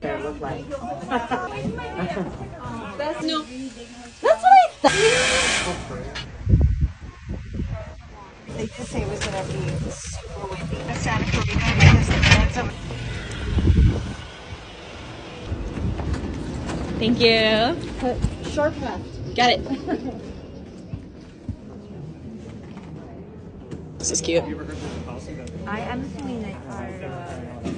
There look like. That's no. That's what I thought. They did say it was gonna be super windy. Santa Clarita because the winds Thank you. Sharp left. Got it. This is cute. I am assuming they are. Uh,